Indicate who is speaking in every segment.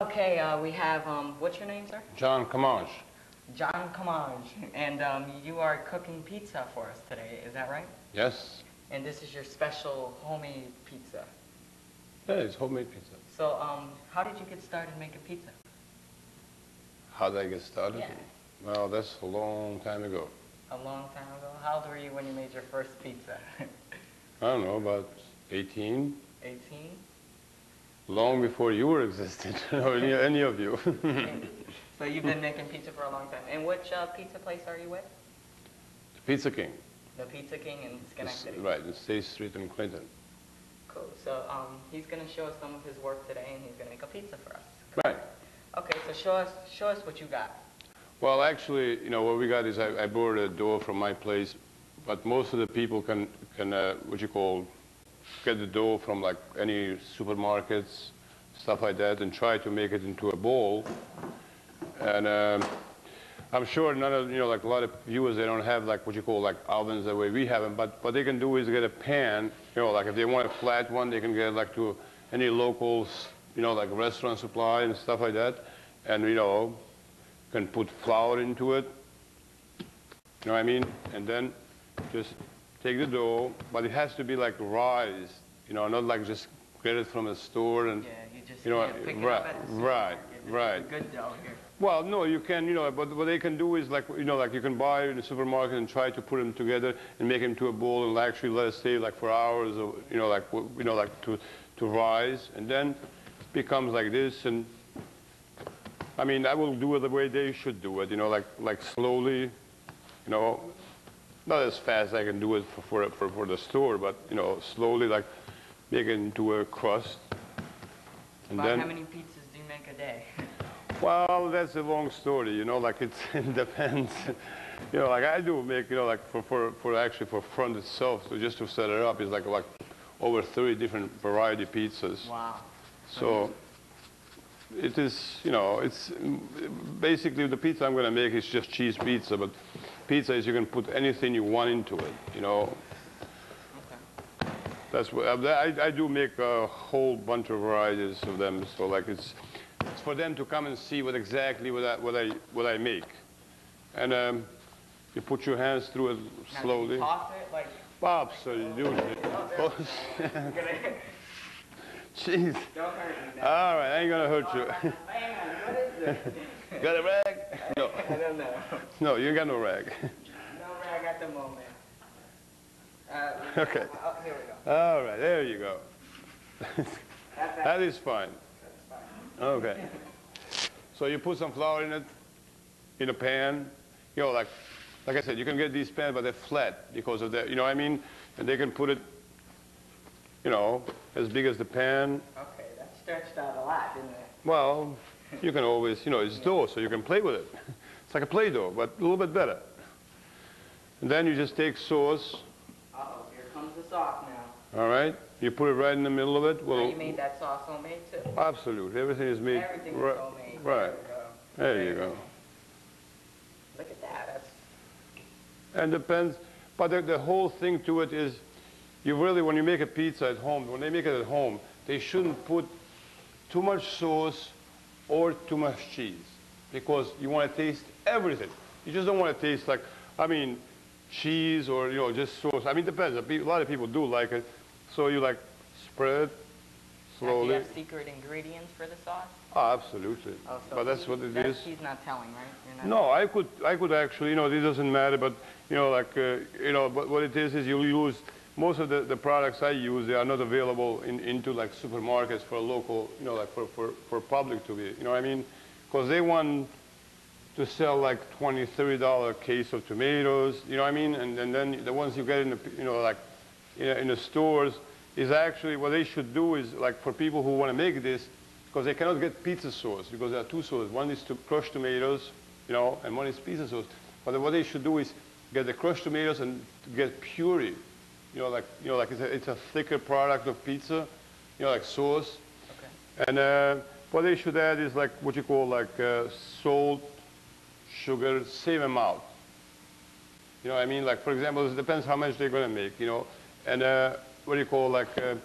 Speaker 1: Okay, uh, we have, um, what's your name, sir?
Speaker 2: John Kamanch.
Speaker 1: Jon Camaj, and um, you are cooking pizza for us today, is that right?
Speaker 2: Yes?
Speaker 1: And this is your special homemade pizza.
Speaker 2: Yeah, it's homemade pizza.
Speaker 1: So, um, how did you get started making pizza?
Speaker 2: How did I get started?
Speaker 1: Yeah.
Speaker 2: Well, that's a long time ago.
Speaker 1: A long time ago? How old were you when you made your first pizza?
Speaker 2: I don't know, about 18,
Speaker 1: 18?
Speaker 2: Long before you were existed, or any, any of you.
Speaker 1: so you've been making pizza for a long time. And which uh, pizza place are you with?
Speaker 2: The Pizza King.
Speaker 1: The Pizza King in
Speaker 2: It's-
Speaker 1: Schenectady.
Speaker 2: Right, in State Street in Clinton.
Speaker 1: Cool. So um, he's going to show us some of his work today, and he's going to make a pizza for us.
Speaker 2: Right.
Speaker 1: Okay, so show us, show us what you got.
Speaker 2: Well, actually, you know, what we got is I, I brought a door from my place, but most of the people can, can uh, what you call, get the dough from like any supermarkets, stuff like that, and try to make it into a bowl. And um, I'm sure none of, you know, like a lot of viewers, they don't have like what you call like ovens the way we have them, but what they can do is get a pan, you know, like if they want a flat one, they can get like to any locals, you know, like restaurant supply and stuff like that. And, you know, can put flour into it, you know what I mean? And then just take the dough, but it has to be like rise, you know, not like just get it from a store and,
Speaker 1: Yeah, you just
Speaker 2: You know
Speaker 1: pick it
Speaker 2: right,
Speaker 1: up at the
Speaker 2: right. Right.
Speaker 1: Good dough here.
Speaker 2: well, no, you can, you know, but what they can do is like, you know, like you can buy it in the supermarket and try to put them together and make them to a bowl and actually let it stay like for hours or, you know, like, you know, like to, to rise. And then it becomes like this and, I mean, I will do it the way they should do it, you know, like, like slowly, you know, not as fast as I can do it for, for, for, for the store, but, you know, slowly like make it into a crust. And
Speaker 1: About
Speaker 2: then,
Speaker 1: how many pizzas do you make a day?
Speaker 2: well, that's a long story, you know, like it's, it depends. You know, like I do make, you know, like for, for, for actually for front itself, so just to set it up is like, like over 30 different variety pizzas.
Speaker 1: wow.
Speaker 2: So it is, you know, it's basically the pizza I'm going to make is just cheese pizza, but pizza is you can put anything you want into it, you know.
Speaker 1: Okay.
Speaker 2: That's what I, I do make a whole bunch of varieties of them. So like it's, it's for them to come and see what exactly what I what I what I make, and um, you put your hands through it
Speaker 1: Now,
Speaker 2: slowly.
Speaker 1: Do you toss it like?
Speaker 2: Absolutely. Jeez.
Speaker 1: Don't hurt me.
Speaker 2: All right, I ain't gonna hurt you.
Speaker 1: Hang on. What is this?
Speaker 2: got it rag? No,
Speaker 1: I don't know.
Speaker 2: no, you ain't got no rag.
Speaker 1: No rag at the moment. Uh,
Speaker 2: Okay.
Speaker 1: Oh, here we go.
Speaker 2: All right, there you go.
Speaker 1: That
Speaker 2: is fine.
Speaker 1: That's fine.
Speaker 2: Okay. So you put some flour in it, in a pan. You know, like, like I said, you can get these pans, but they're flat because of that. You know what I mean? And they can put it, you know, as big as the pan.
Speaker 1: Okay, that stretched out a lot, didn't it?
Speaker 2: Well, you can always, you know, it's dough, so you can play with it. It's like a Play-Doh, but a little bit better. And then you just take sauce,
Speaker 1: Uh-oh, here comes the sauce now.
Speaker 2: all right? You put it right in the middle of it.
Speaker 1: Now
Speaker 2: Well,
Speaker 1: you made that sauce homemade too?
Speaker 2: absolutely. Everything is made.
Speaker 1: Everything
Speaker 2: right,
Speaker 1: is homemade.
Speaker 2: Right.
Speaker 1: There.
Speaker 2: There you go.
Speaker 1: Look at that, that's,
Speaker 2: And depends, but the, the whole thing to it is, you really, when you make a pizza at home, when they make it at home, they shouldn't put too much sauce or too much cheese, because you want to taste everything. You just don't want to taste like, I mean, cheese or, you know, just sauce. I mean, it depends. A lot of people do like it. So you like spread it
Speaker 1: now do you
Speaker 2: slowly.
Speaker 1: have secret ingredients for the sauce?
Speaker 2: Oh, absolutely.
Speaker 1: Oh, so
Speaker 2: But that's
Speaker 1: he-
Speaker 2: what it
Speaker 1: that's-
Speaker 2: is.
Speaker 1: He's not telling, right? Not-
Speaker 2: No, I could, I could actually, you know, it doesn't matter, but, you know, like, uh, you know, but what it is, is you use, most of the, the products I use, they are not available in, into like supermarkets for local, you know, like for, for, for public to be, you know what I mean? Because they want to sell like 20, 30 dollar case of tomatoes, you know what I mean? And, and then the ones you get in the, you know, like, in, in the stores, is actually, what they should do is, like, for people who want to make this, because they cannot get pizza sauce, because there are two sauces. One is to crushed tomatoes, you know, and one is pizza sauce. But what they should do is get the crushed tomatoes and get puree, you know, like, you know, like it's a, it's a thicker product of pizza, you know, like sauce.
Speaker 1: Okay.
Speaker 2: And uh, what they should add is like what you call like uh, salt, sugar, same amount. You know what I mean? Like, for example, it depends how much they're going to make, you know. And uh, what do you call like, uh,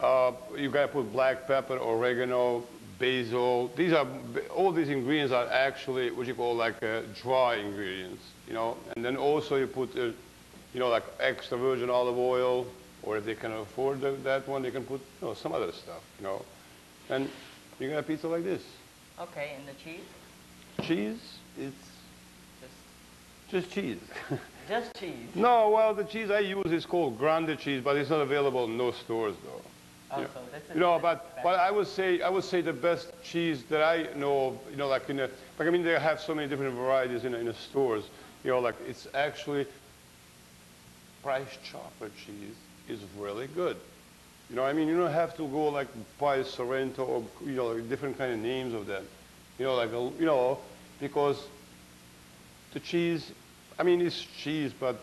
Speaker 2: uh, you got to put black pepper, oregano, basil. These are, all these ingredients are actually what you call like uh, dry ingredients, you know. And then also you put, uh, you know, like extra virgin olive oil, or if they can afford the, that one, they can put, you know, some other stuff, you know. And you get a pizza like this.
Speaker 1: Okay, and the cheese?
Speaker 2: Cheese, it's
Speaker 1: Just,
Speaker 2: just cheese.
Speaker 1: just cheese.
Speaker 2: no, well, the cheese I use is called grande cheese, but it's not available in no stores though.
Speaker 1: Oh,
Speaker 2: Yeah.
Speaker 1: so.
Speaker 2: You know, but, but I would say, I would say the best cheese that I know of, you know, like in the, like I mean, they have so many different varieties in, in the stores. You know, like it's actually, price chopper cheese is really good. You know, I mean, you don't have to go like buy Sorrento or, you know, different kind of names of them. You know, like, you know, because the cheese, I mean, it's cheese, but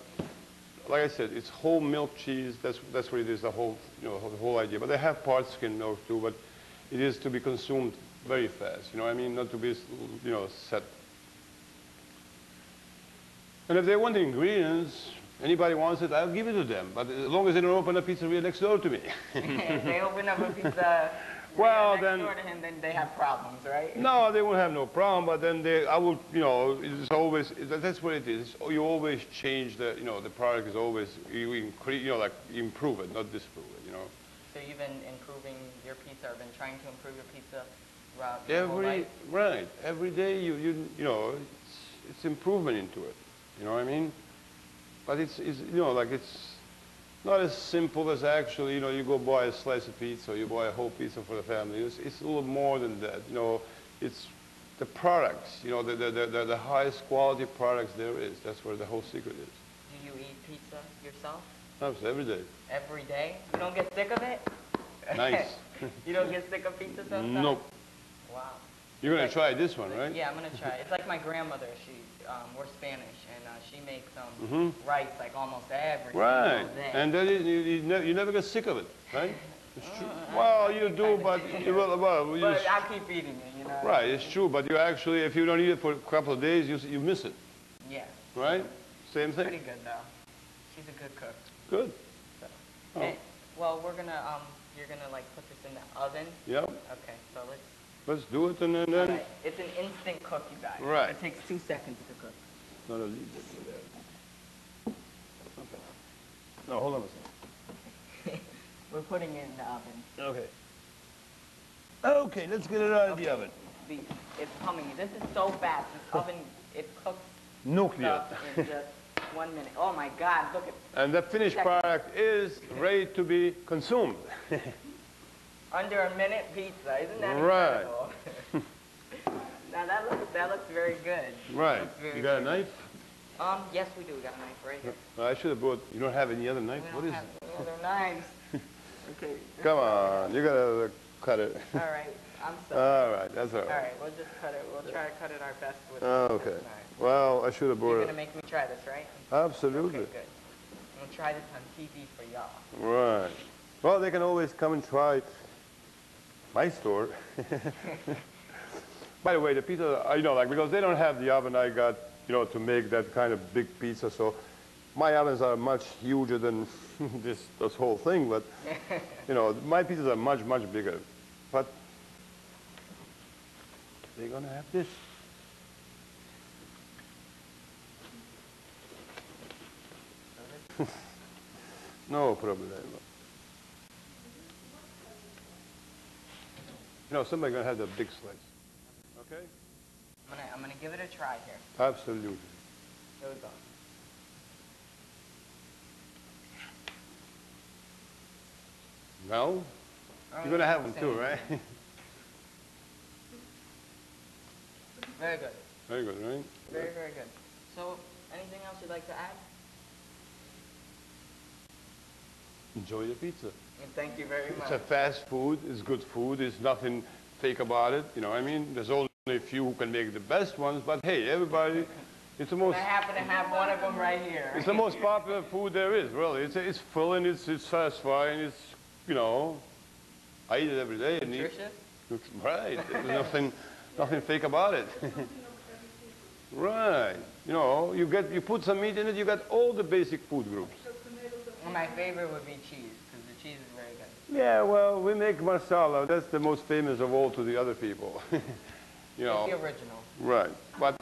Speaker 2: like I said, it's whole milk cheese. That's that's what it is. The whole you know the whole idea. But they have part skim milk too. But it is to be consumed very fast. You know, I mean, not to be you know set. And if they want the ingredients, anybody wants it, I'll give it to them. But as long as they don't open a pizzeria next door to me.
Speaker 1: if they open up a pizza
Speaker 2: Well,
Speaker 1: next
Speaker 2: then-
Speaker 1: door to him, then they have problems, right?
Speaker 2: No, they won't have no problem, but then they, I would, you know, it's always, that's what it is. You always change the, you know, the product is always, you increase, you know, like improve it, not disprove it, you know.
Speaker 1: So you've been improving your pizza, or been trying to improve your pizza throughout your whole
Speaker 2: Every, right, every day you, you, you know, it's, it's improvement into it, you know what I mean? But it's, it's, you know, like it's not as simple as actually, you know, you go buy a slice of pizza, or you buy a whole pizza for the family. It's, it's a little more than that, you know. It's the products, you know, the, the, the, the- highest quality products there is. That's where the whole secret is.
Speaker 1: Do you eat pizza yourself
Speaker 2: That's every day.
Speaker 1: every day? You don't get sick of it?
Speaker 2: Nice.
Speaker 1: you don't get sick of pizza sometimes?
Speaker 2: Nope.
Speaker 1: Wow.
Speaker 2: You're gonna try this one, right?
Speaker 1: Yeah, I'm gonna try. It's like my grandmother. She, um, we're Spanish, and uh, she makes um,
Speaker 2: Mhm.
Speaker 1: rice like almost every
Speaker 2: Right.
Speaker 1: day.
Speaker 2: And then you, you, you, never, you never get sick of it, right? It's true. Well, you do, but you, well, well, you
Speaker 1: but I keep eating it, you know.
Speaker 2: right, it's true. But you actually, if you don't eat it for a couple of days, you, you miss it,
Speaker 1: Yeah.
Speaker 2: right? Same thing.
Speaker 1: Pretty good though. She's a good cook.
Speaker 2: Good. Oh.
Speaker 1: Eh, well, we're gonna um, you're gonna like put this in the oven.
Speaker 2: Yeah.
Speaker 1: Okay, so let's.
Speaker 2: Let's do it, and then, then
Speaker 1: Alright, It's an instant cook, you guys.
Speaker 2: Right.
Speaker 1: It takes two seconds to cook.
Speaker 2: no, no, leave it there. Okay. No, hold on a second.
Speaker 1: We're putting it in the oven.
Speaker 2: Okay. Okay, let's get it out of the oven.
Speaker 1: The, it's humming. This is so fast. This oh. oven, it cooks
Speaker 2: Nuclear.
Speaker 1: stuff in just one minute. Oh my God! Look at
Speaker 2: And the finished
Speaker 1: Second.
Speaker 2: product is ready to be consumed.
Speaker 1: under a minute pizza. Isn't that
Speaker 2: Right.
Speaker 1: incredible? now that looks that looks very good.
Speaker 2: Right.
Speaker 1: Very
Speaker 2: You got a knife?
Speaker 1: Um, yes, we do. We got a knife right here.
Speaker 2: Well, I should have brought, you don't have any other knife?
Speaker 1: We
Speaker 2: What
Speaker 1: don't
Speaker 2: is
Speaker 1: any other knives. okay.
Speaker 2: Come on, you gotta cut it.
Speaker 1: All right. I'm sorry.
Speaker 2: All right, that's all
Speaker 1: All
Speaker 2: right.
Speaker 1: right, we'll just cut it. We'll try to cut it our best with
Speaker 2: Okay.
Speaker 1: this knife.
Speaker 2: Well, I should have
Speaker 1: bought
Speaker 2: You're
Speaker 1: gonna make me try this, right?
Speaker 2: Absolutely.
Speaker 1: Okay, good. We'll try this on TV for y'all.
Speaker 2: Right. Well, they can always come and try it. My store. By the way, the pizza, you know, like, because they don't have the oven I got, you know, to make that kind of big pizza, so my ovens are much huger than this, this whole thing, but, you know, my pizzas are much, much bigger. But they're gonna have this. No problem. You know, somebody's gonna have the big slice. Okay?
Speaker 1: I'm gonna, I'm gonna give it a try here.
Speaker 2: Absolutely.
Speaker 1: Here we go.
Speaker 2: Now, you're gonna have them too, right?
Speaker 1: Very good.
Speaker 2: Very good, right?
Speaker 1: Very, very good. So, anything else you'd like to add?
Speaker 2: Enjoy your pizza.
Speaker 1: And thank you very much.
Speaker 2: It's a fast food, it's good food, there's nothing fake about it, you know what I mean? There's only a few who can make the best ones, but hey, everybody, it's the most,
Speaker 1: I happen to have one of them right here.
Speaker 2: it's the most popular food there is, really. It's, it's filling, it's, it's satisfying, it's, you know, I eat it every day. and eat-
Speaker 1: Nutritious?
Speaker 2: Right, there's nothing, nothing fake about it. Right, you know, you get, you put some meat in it, you got all the basic food groups.
Speaker 1: Well, my favorite would be cheese, because the cheese is very good.
Speaker 2: Yeah, well, we make marsala. That's the most famous of all to the other people. you know.
Speaker 1: It's the original.
Speaker 2: Right. But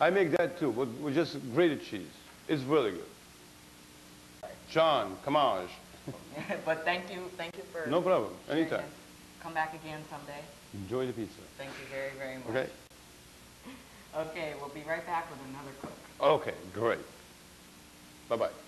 Speaker 2: I make that too, but with just grated cheese. It's really good. John, Camaj.
Speaker 1: but thank you, thank you for.
Speaker 2: No problem. Anytime.
Speaker 1: this. Come back again someday.
Speaker 2: Enjoy the pizza.
Speaker 1: Thank you very, very much.
Speaker 2: Okay?
Speaker 1: Okay, we'll be right back with another cook.
Speaker 2: Okay, great. Bye-bye.